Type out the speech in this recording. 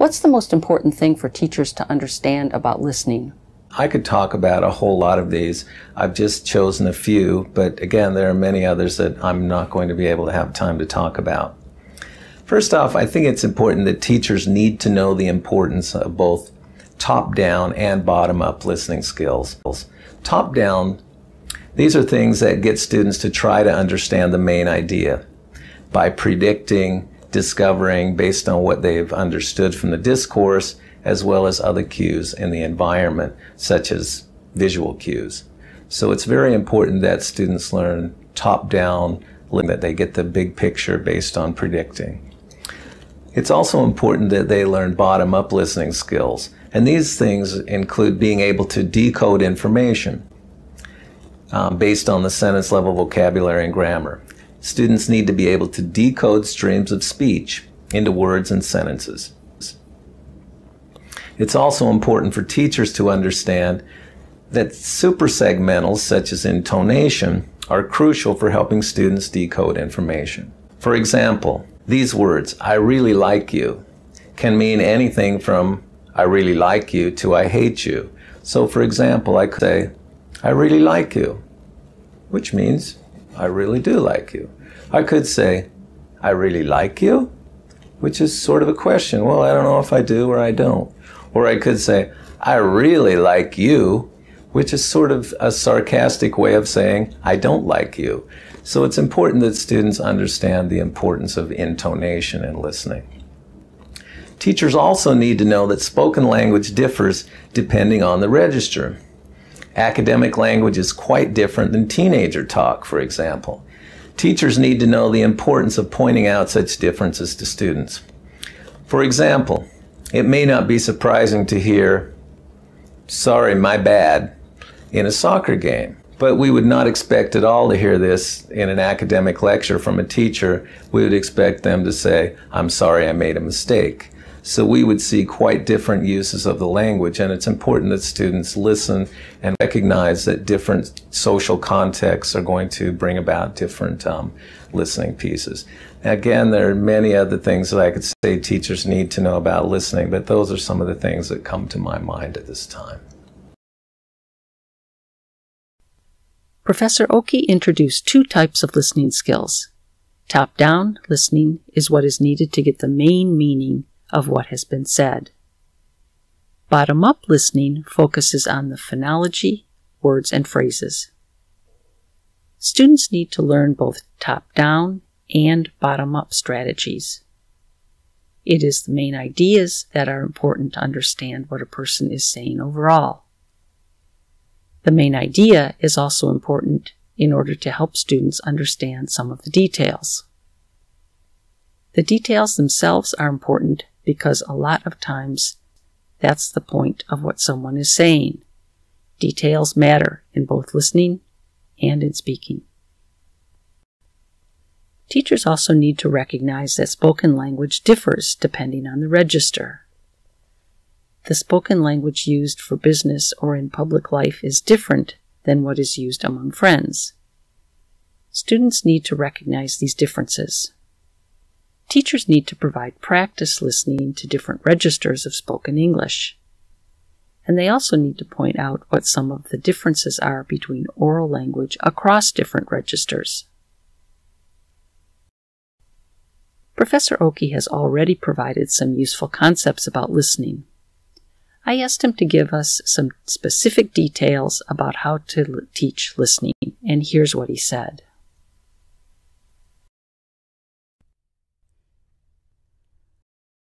What's the most important thing for teachers to understand about listening? I could talk about a whole lot of these. I've just chosen a few, but again, there are many others that I'm not going to be able to have time to talk about. First off, I think it's important that teachers need to know the importance of both top down and bottom up listening skills. Top down, these are things that get students to try to understand the main idea by predicting, discovering based on what they've understood from the discourse, as well as other cues in the environment, such as visual cues. So it's very important that students learn top down, that they get the big picture based on predicting. It's also important that they learn bottom up listening skills. And these things include being able to decode information um, based on the sentence level vocabulary and grammar. Students need to be able to decode streams of speech into words and sentences. It's also important for teachers to understand that suprasegmentals, such as intonation, are crucial for helping students decode information. For example, these words, I really like you, can mean anything from I really like you to I hate you. So, for example, I could say, I really like you, which means I really do like you. I could say, I really like you, which is sort of a question. Well, I don't know if I do or I don't. Or I could say, I really like you, which is sort of a sarcastic way of saying, I don't like you. So it's important that students understand the importance of intonation in listening. Teachers also need to know that spoken language differs depending on the register. Academic language is quite different than teenager talk, for example. Teachers need to know the importance of pointing out such differences to students. For example, it may not be surprising to hear, sorry, my bad, in a soccer game. But we would not expect at all to hear this in an academic lecture from a teacher. We would expect them to say, I'm sorry, I made a mistake. So we would see quite different uses of the language, and it's important that students listen and recognize that different social contexts are going to bring about different um, listening pieces. Again, there are many other things that I could say teachers need to know about listening, but those are some of the things that come to my mind at this time. Professor Ockey introduced two types of listening skills. Top down listening is what is needed to get the main meaning of what has been said. Bottom up listening focuses on the phonology, words, and phrases. Students need to learn both top down and bottom up strategies. It is the main ideas that are important to understand what a person is saying overall. The main idea is also important in order to help students understand some of the details. The details themselves are important because a lot of times that's the point of what someone is saying. Details matter in both listening and in speaking. Teachers also need to recognize that spoken language differs depending on the register. The spoken language used for business or in public life is different than what is used among friends. Students need to recognize these differences. Teachers need to provide practice listening to different registers of spoken English. And they also need to point out what some of the differences are between oral language across different registers. Professor Ockey has already provided some useful concepts about listening. I asked him to give us some specific details about how to teach listening, and here's what he said.